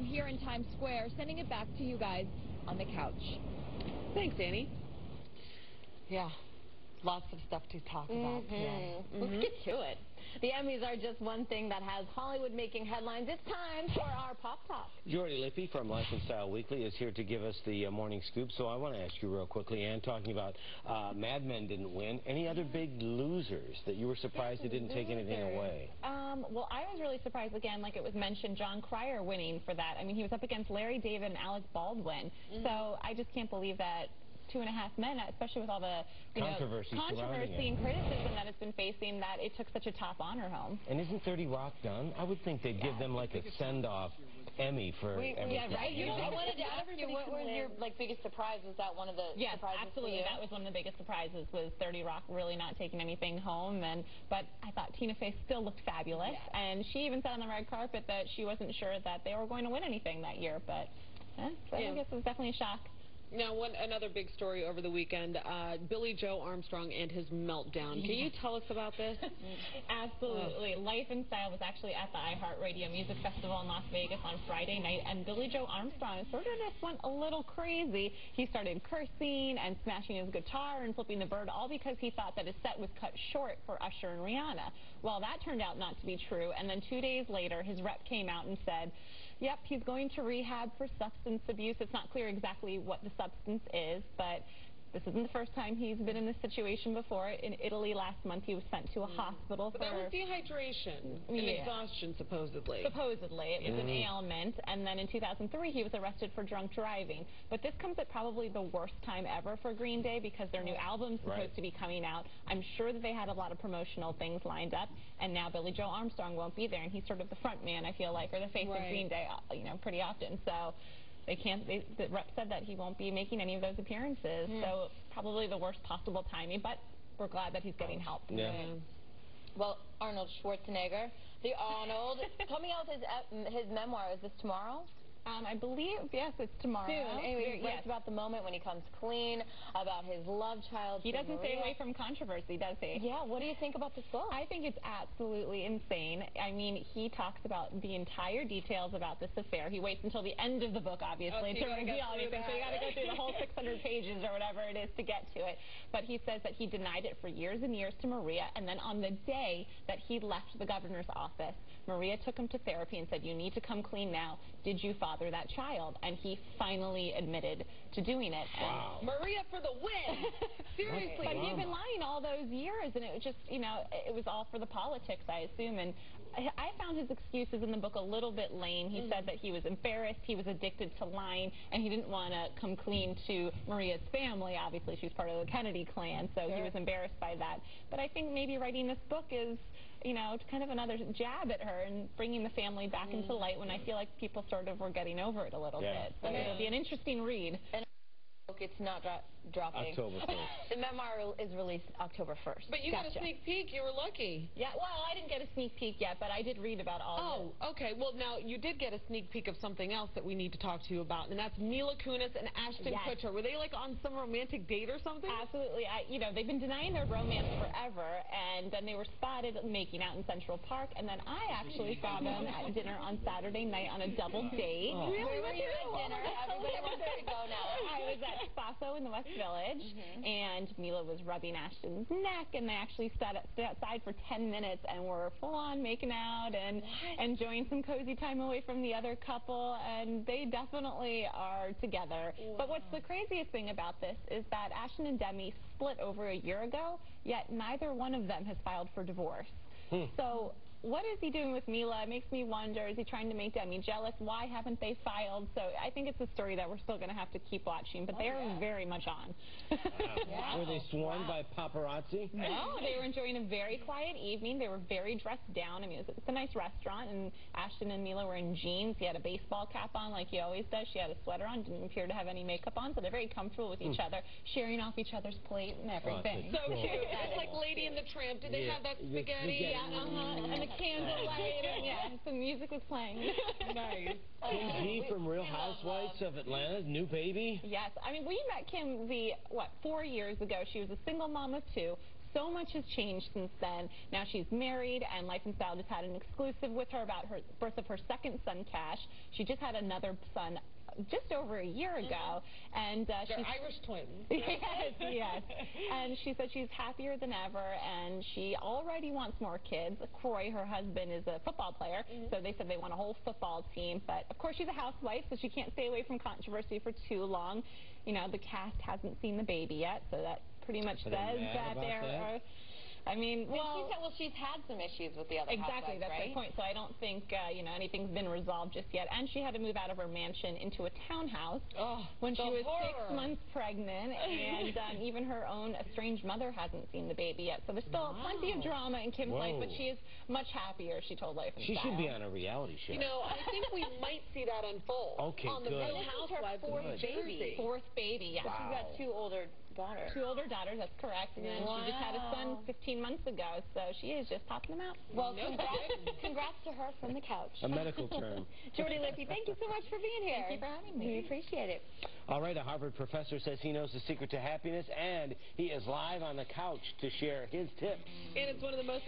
from here in Times Square, sending it back to you guys on the couch. Thanks, Annie. Yeah, lots of stuff to talk about today. Mm-hmm. Let's get to it. The Emmys are just one thing that has Hollywood making headlines. It's time for our Pop Talk. Jordi Lippe from Life and Style Weekly is here to give us the uh, morning scoop. So I want to ask you real quickly, Ann, talking about uh, Mad Men didn't win. Any other big losers that you were surprised it didn't take anything away? Um, well, I was really surprised again, like it was mentioned, Jon Cryer winning for that. I mean, he was up against Larry David and Alec Baldwin. Mm-hmm. So I just can't believe that Two and a Half Men, especially with all the you Controversy know, controversy and criticism that it's been facing, that it took such a top honor home. And isn't 30 Rock done? I would think they'd give them like a send-off Emmy for We- everything. yeah, right? You know, I wanted to ask you, Everybody what was your like biggest surprise? Was that one of the Yes, surprises absolutely. for you? That was one of the biggest surprises was 30 Rock really not taking anything home. And but I thought Tina Fey still looked fabulous, and she even said on the red carpet that she wasn't sure that they were going to win anything that year. But eh, so Yeah. I guess it was definitely a shock. Now, one another big story over the weekend: uh, Billie Joe Armstrong and his meltdown. Can you tell us about this? Absolutely. Life and Style was actually at the iHeartRadio Music Festival in Las Vegas on Friday night, and Billie Joe Armstrong sort of just went a little crazy. He started cursing and smashing his guitar and flipping the bird, all because he thought that his set was cut short for Usher and Rihanna. Well, that turned out not to be true, and then two days later, his rep came out and said, yep, he's going to rehab for substance abuse. It's not clear exactly what the substance is, but this isn't the first time he's been in this situation before. In Italy last month, he was sent to a mm. hospital But for that was dehydration and Yeah. exhaustion, supposedly. supposedly it was an mm. ailment, and then in 2003 he was arrested for drunk driving. But this comes at probably the worst time ever for Green Day because their new album's supposed Right. to be coming out. I'm sure that they had a lot of promotional things lined up, and now Billie Joe Armstrong won't be there, and he's sort of the front man, I feel like, or the face Right. of Green Day, you know, pretty often. So. They can't. They, the rep said that he won't be making any of those appearances. Hmm. So probably the worst possible timing. But we're glad that he's getting help. Yeah. Hmm. Well, Arnold Schwarzenegger, the Arnold, coming out with his ep- his memoir. Is this tomorrow? Um, I believe yes, it's tomorrow. Soon. Anyway, he yes. about the moment when he comes clean, about his love child. He doesn't stay away from controversy, does he? Yeah. What do you think about this book? I think it's absolutely insane. I mean, he talks about the entire details about this affair. He waits until the end of the book, obviously, Oh, so to reveal everything. So you got to go through the whole 600 pages or whatever it is to get to it. But he says that he denied it for years and years to Maria, and then on the day that he left the governor's office, Maria took him to therapy and said, "You need to come clean now. Did you father that child?" And he finally admitted to doing it. And Maria for the win. Seriously. but he'd been lying all those years, and it was just, you know, it was all for the politics, I assume. And I I found his excuses in the book a little bit lame. He said mm-hmm. that he was embarrassed, he was addicted to lying, and he didn't want to come clean to Maria's family. Obviously, she was part of the Kennedy clan, so he was embarrassed by that. But I think maybe writing this book is, you know, it's kind of another jab at her and bringing the family back into mm-hmm. light when I feel like people sort of were getting over it a little Yeah. bit. So it'll be an interesting read. Book. It's not dro- dropping. October 1st. The memoir is released October 1st. But you got a sneak peek. You were lucky. Yeah, well, I didn't get a sneak peek yet, but I did read about all of oh, it. Oh, okay. Well, now you did get a sneak peek of something else that we need to talk to you about, and that's Mila Kunis and Ashton Yes. Kutcher. Were they like on some romantic date or something? Absolutely. I, you know, they've been denying their romance forever, and then they were spotted making out in Central Park, and then I actually saw them at dinner on Saturday night on a double date. Oh. Where were you at dinner? Everybody wants to go now. I was at Spasso in the West Village, mm-hmm. and Mila was rubbing Ashton's neck, and they actually stood, stood outside for 10 minutes and were full on making out and enjoying some cozy time away from the other couple, and they definitely are together. But what's the craziest thing about this is that Ashton and Demi split over a year ago, yet neither one of them has filed for divorce. Hmm. So what is he doing with Mila? It makes me wonder. Is he trying to make Demi jealous? Why haven't they filed? So I think it's a story that we're still going to have to keep watching, but oh, they're very much on. Were they swarmed by paparazzi? No, they were enjoying a very quiet evening. They were very dressed down. I mean, it was, it's a nice restaurant, and Ashton and Mila were in jeans. He had a baseball cap on, like he always does. She had a sweater on. Didn't appear to have any makeup on, so they're very comfortable with hmm. each other, sharing off each other's plate and oh, everything. so Cool. cute. The Tramp. Did they Yeah. have that spaghetti? yeah, uh-huh. and the candlelight, and yeah, the music was playing. Nice. Kim G from Real Housewives of Atlanta, new baby. Yes, I mean we met Kim the what four years ago. She was a single mom of two, so much has changed since then. Now she's married, and Life and Style just had an exclusive with her about her birth of her second son, Cash. She just had another son just over a year ago, and uh, They're she's Irish twins. yes, yes. And she said she's happier than ever, and she already wants more kids. Kroy, her husband, is a football player, so they said they want a whole football team. But of course, she's a housewife, so she can't stay away from controversy for too long. You know, the cast hasn't seen the baby yet, so that pretty much says that there that? are. I mean, Well, well, she said, well, she's had some issues with the other Exactly, housewives, that's right? the point. So I don't think uh, you know anything's been resolved just yet. And she had to move out of her mansion into a townhouse Oh, when she the was six months pregnant, and um, even her own estranged mother hasn't seen the baby yet. So there's still plenty of drama in Kim's life, but she is much happier. She told Life and She should be on a reality show. You know, I think we might see that unfold Okay, on the good. Real This is her Housewives fourth New baby. Jersey. fourth baby. Yes. She's got two older daughters. Two older daughters, that's correct. And then she just had a son 15 months ago, so she is just popping them out. Well, No congrats, congrats to her from the couch. a medical term. Jordi Lippe, thank you so much for being here. Thank you for having me. We appreciate it. All right, a Harvard professor says he knows the secret to happiness, and he is live on the couch to share his tips. And it's one of the most